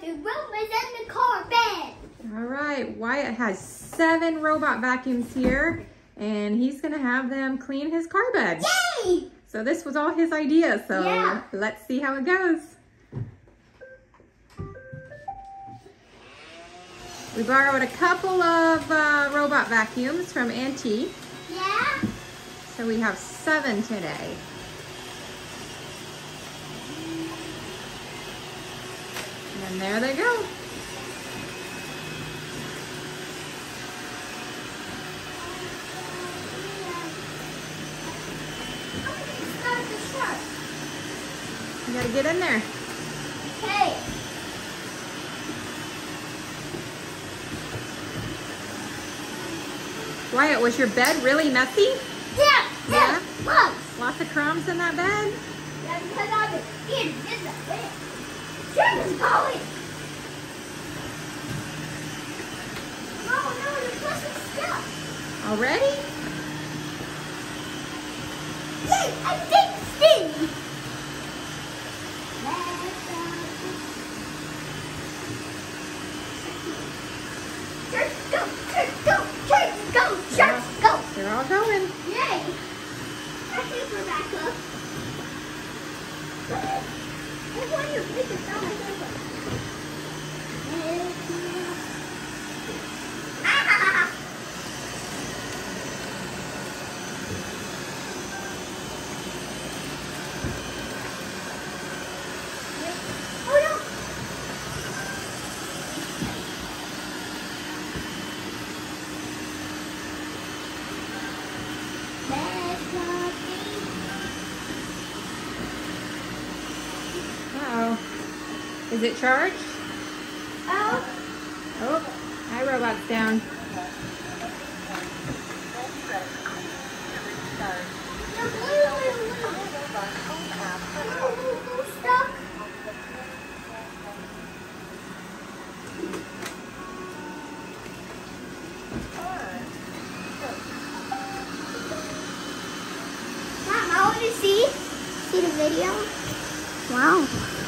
the room is in the carpet. All right, Wyatt has seven robot vacuums here, and he's gonna have them clean his car bed. Yay! So this was all his idea, so Yeah. let's see how it goes. We borrowed a couple of uh, robot vacuums from Auntie, Yeah? so we have seven today. And there they go. You gotta get in there. Okay. Wyatt, was your bed really messy? Yeah, Yeah? Look. Lots of crumbs in that bed? Yeah, because been eating in the bed. Shirt is going. Oh no, you're pressing stuff. Already? Yay, I think Steve. Church, go, church, go, church, go, church, go. They're all going. Yay! I think we're back up. Want you pick it down like this. Ah! Oh no! Let's not be Uh-oh. Is it charged? out. Oh, oh hi, robot's down. The blue is blue. Stuck. Mom, I want to see. See the video? Wow.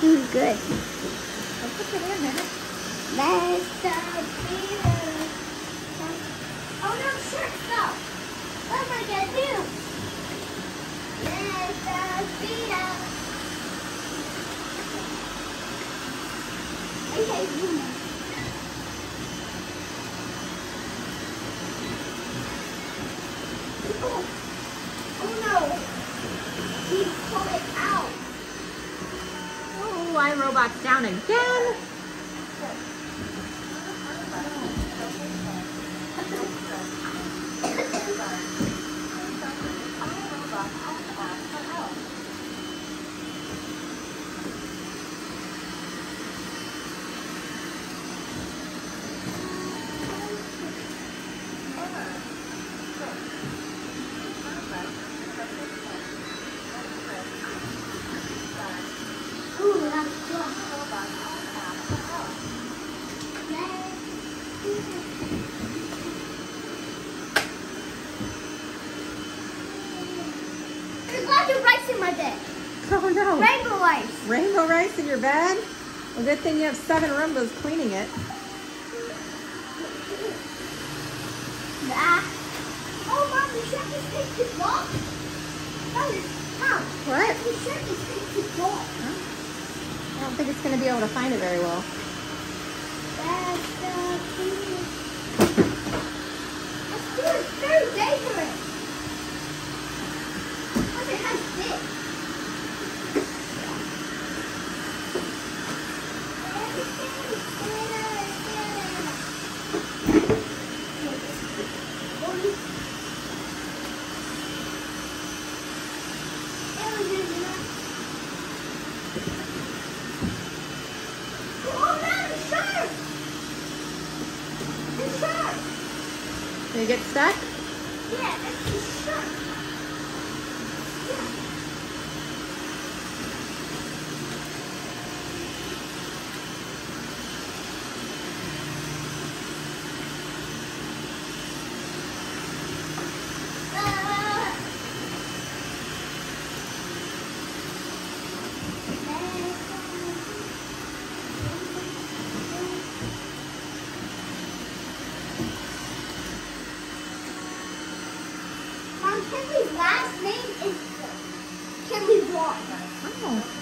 This is good. I'll put it in Oh no, sure, stop. What am I gonna do? Let's Okay, you know. Oh, oh no. He pulled it out. Oh, iRobot's down again. Ooh, that's good. There's lots of rice in my bed. Oh no. Rainbow rice. In your bed? Well, good thing you have seven Roombas cleaning it. Ah. Oh, Mom, the chef is taking too long. Mom, What? the chef is taking too long. I don't think it's going to be able to find it very well. That's. Let's do it. It's very dangerous. What the heck is this? Oh, man, the shark! The shark! Did it get stuck? Yeah, that's the shark. Yeah. Ah. Kinley's last name is Kinley Vaughn. Oh.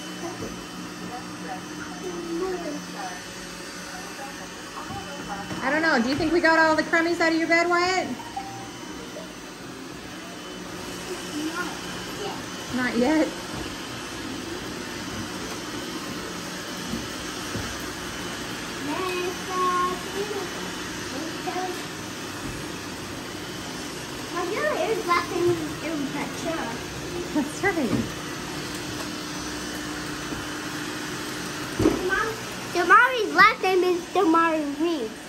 I don't know. Do you think we got all the crummies out of your bed, Wyatt? Not yet. My girl is laughing in that chair. That's right. Damari's last name is Damari Reed.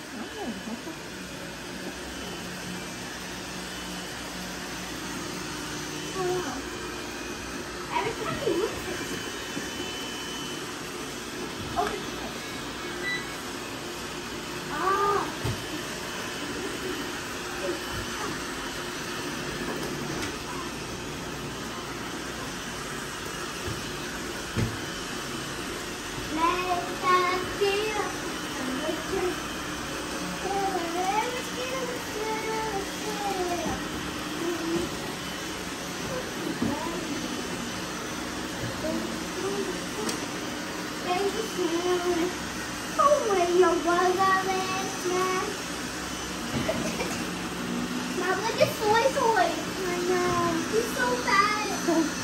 Look at Soy Soy. I know. He's so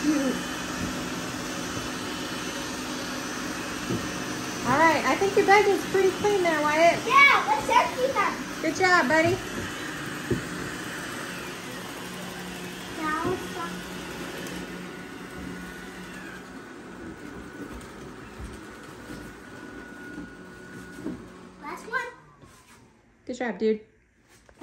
cute. All right. I think your bed is pretty clean there, Wyatt. Yeah, let's empty them. Good job, buddy. Good job, dude.